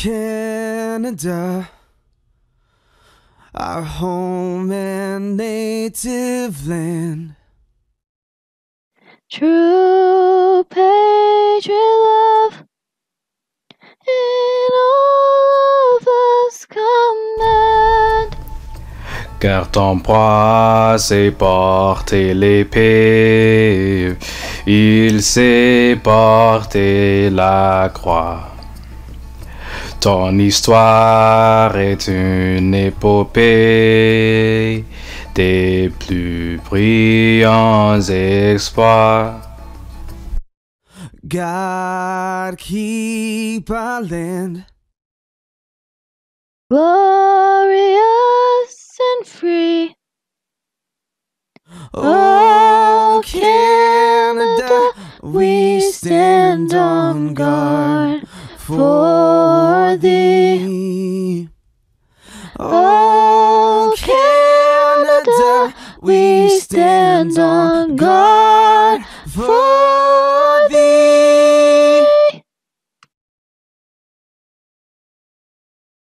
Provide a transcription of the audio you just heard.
Canada, our home and native land. True patriot love in all of us command. Car ton bras s'est porté l'épée, il s'est porté la croix. Ton histoire est une épopée des plus brillants exploits. God keep our land. Glorious and free. Oh, oh Canada, we stand on guard for thee. Oh, Canada, we stand on guard